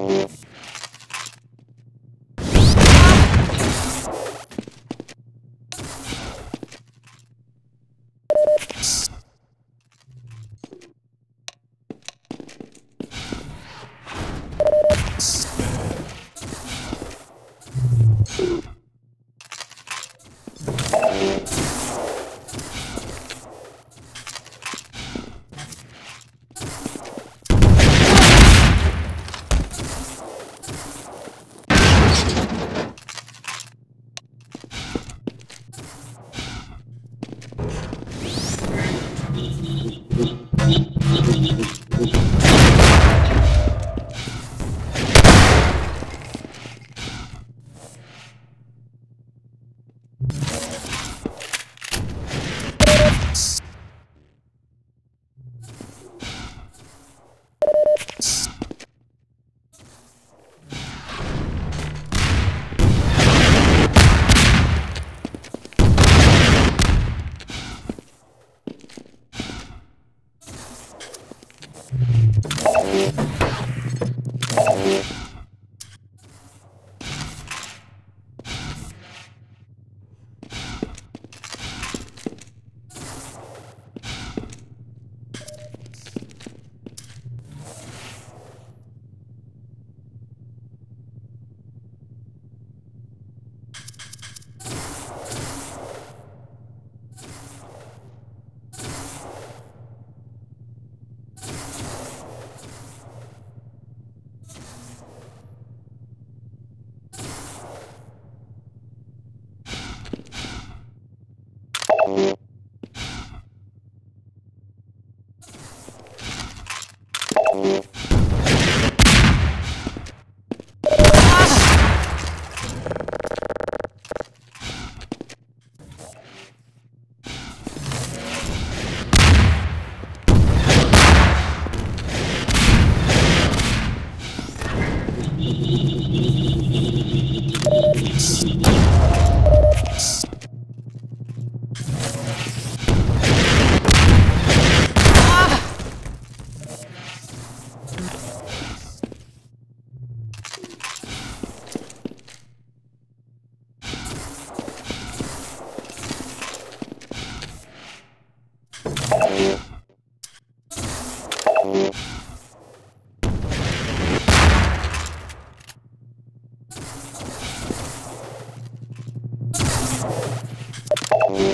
Yeah. Thank you.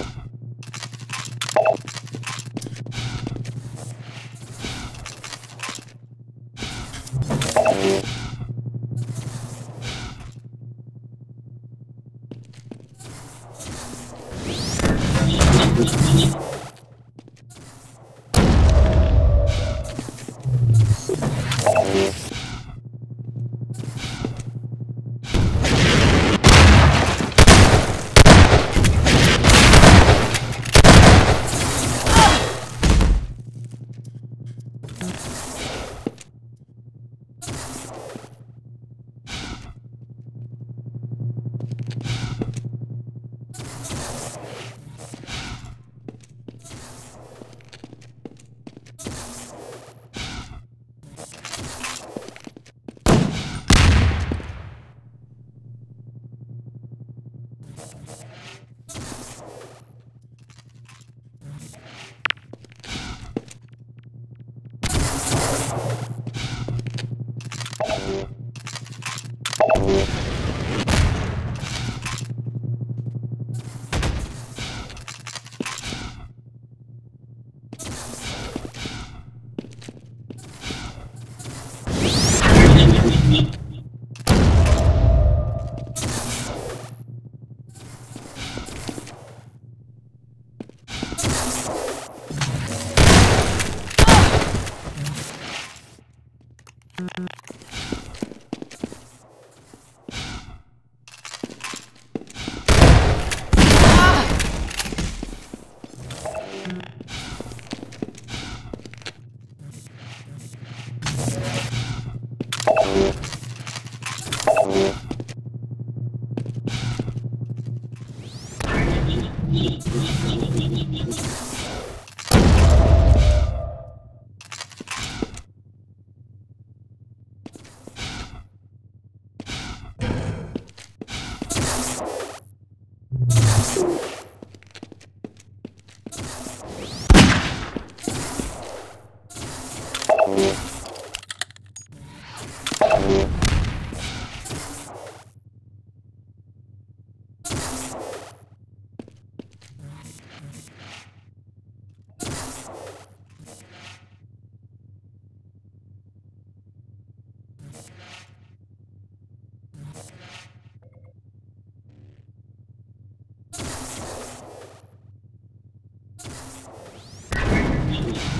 Thank you.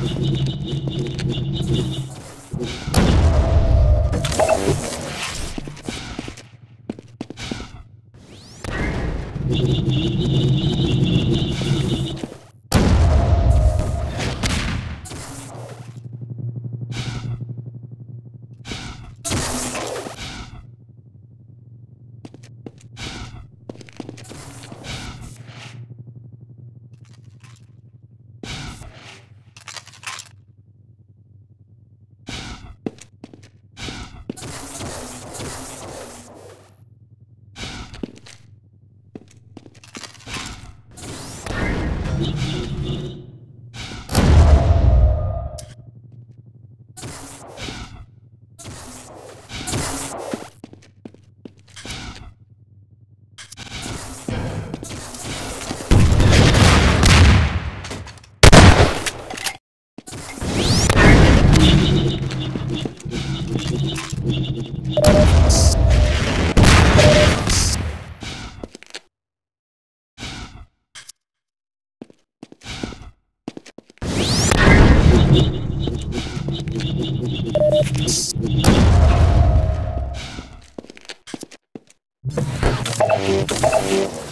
よし。Thank you.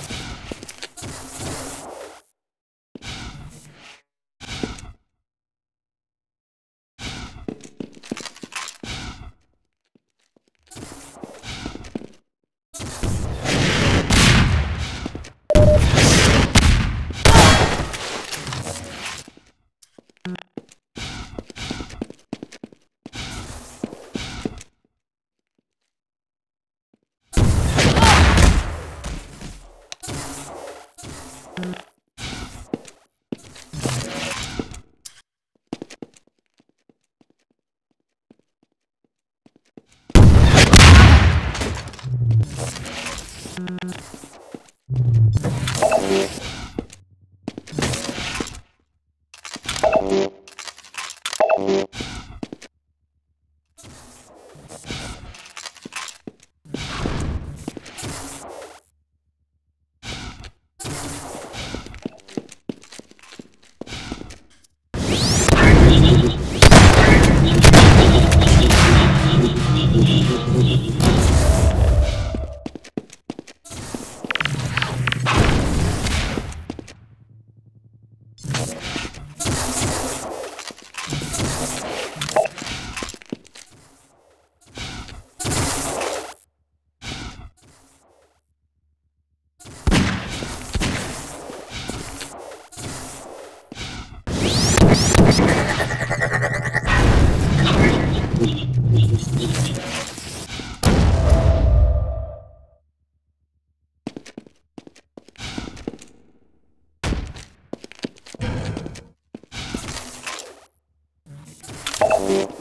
Thank you.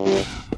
Oh.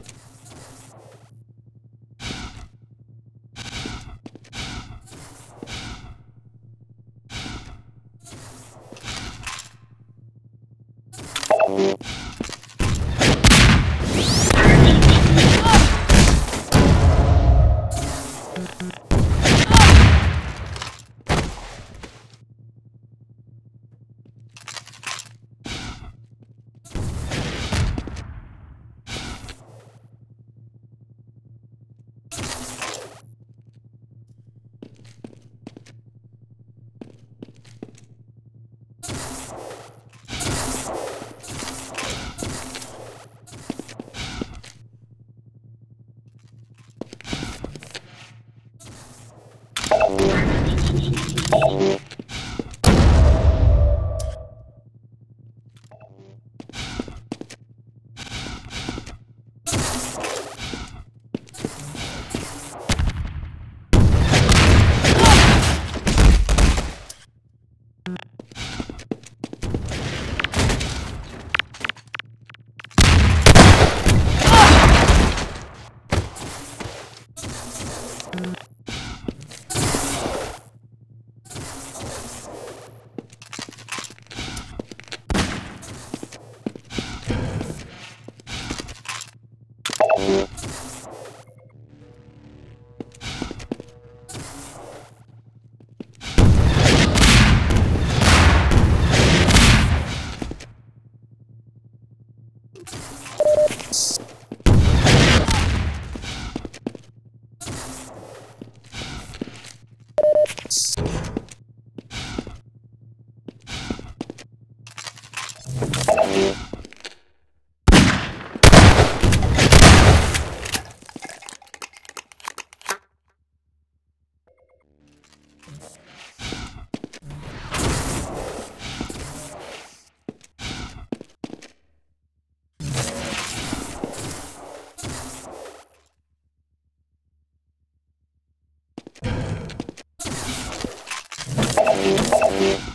Yeah.